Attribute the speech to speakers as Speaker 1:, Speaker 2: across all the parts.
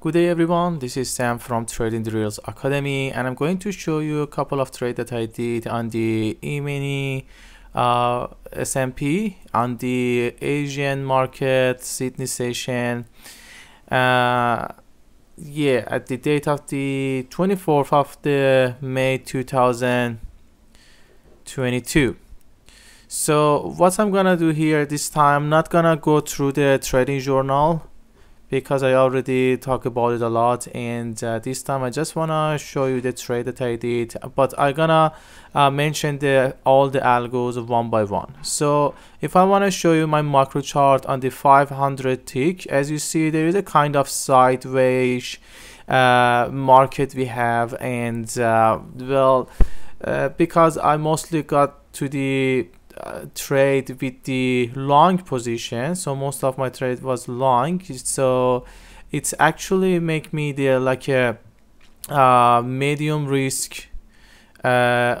Speaker 1: Good day everyone, this is Sam from Trading Drills Academy and I'm going to show you a couple of trades that I did on the E-mini uh, S&P, on the Asian market, Sydney session. Uh, yeah, at the date of the 24th of the May 2022. So what I'm gonna do here this time, I'm not gonna go through the trading journal because I already talk about it a lot and uh, this time I just wanna show you the trade that I did but I gonna uh, mention the all the algos one by one. So if I want to show you my macro chart on the 500 tick as you see there is a kind of sideways uh, market we have and uh, well uh, because I mostly got to the uh, trade with the long position. So most of my trade was long. So it's actually make me the like a uh, medium risk uh,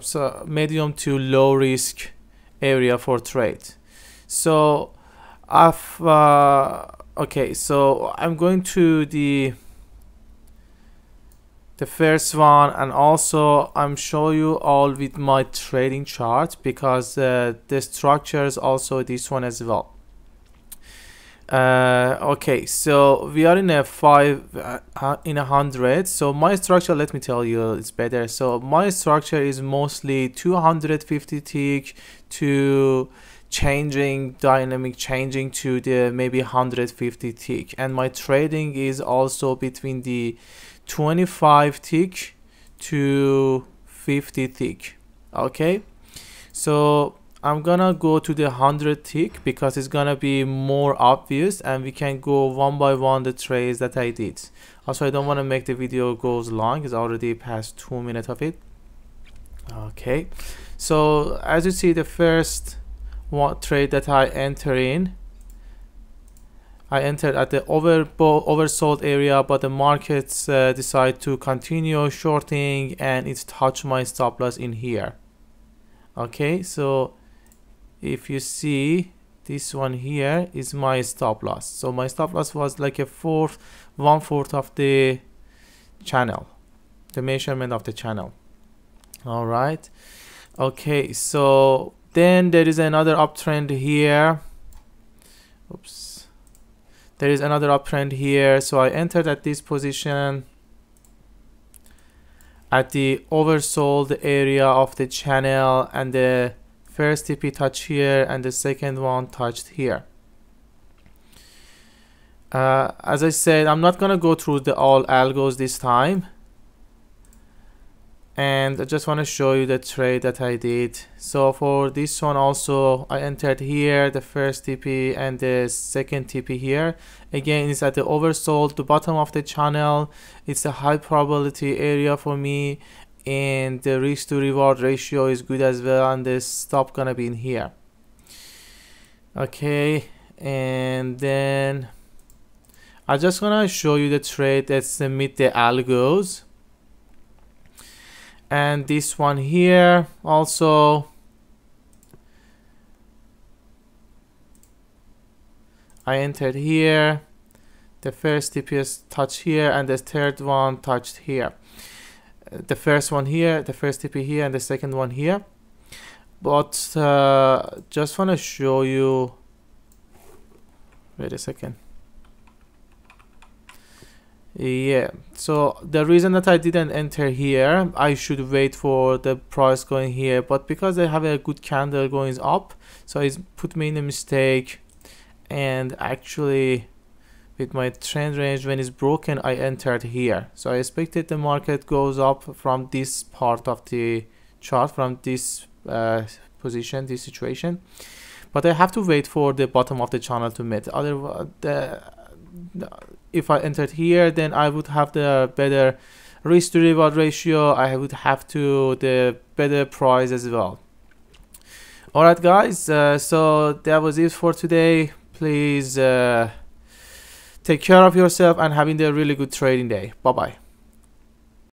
Speaker 1: so medium to low risk area for trade. So I've uh, okay so I'm going to the the first one and also I'm showing you all with my trading chart because uh, the structure is also this one as well. Uh, okay so we are in a five uh, in a hundred. So my structure let me tell you it's better. So my structure is mostly 250 tick to changing dynamic changing to the maybe 150 tick. And my trading is also between the 25 tick to 50 tick okay? So I'm gonna go to the 100 tick because it's gonna be more obvious and we can go one by one the trades that I did. Also I don't want to make the video goes long it's already past two minutes of it. Okay so as you see the first one trade that I enter in I entered at the over oversold area but the markets uh, decide to continue shorting and it touched my stop loss in here. Okay so if you see this one here is my stop loss. So my stop loss was like a fourth one fourth of the channel the measurement of the channel. All right. Okay so then there is another uptrend here. Oops there is another uptrend here. So I entered at this position at the oversold area of the channel and the first TP touch here and the second one touched here. Uh, as I said I'm not gonna go through the all algos this time and I just want to show you the trade that I did. So for this one also I entered here the first TP and the second TP here. Again it's at the oversold the bottom of the channel. It's a high probability area for me and the risk to reward ratio is good as well and the stop gonna be in here. Okay and then I just to show you the trade that's meet the algos and this one here also. I entered here. The first TPS touch here and the third one touched here. The first one here the first TP here and the second one here. But uh, just want to show you wait a second yeah. So the reason that i didn't enter here i should wait for the price going here but because i have a good candle going up so it's put me in a mistake. And actually with my trend range when it's broken i entered here. So i expected the market goes up from this part of the chart from this uh, position this situation. But i have to wait for the bottom of the channel to meet. Otherwise the if I entered here then I would have the better risk to reward ratio. I would have to the better price as well. Alright guys uh, so that was it for today. Please uh, take care of yourself and having a really good trading day. Bye bye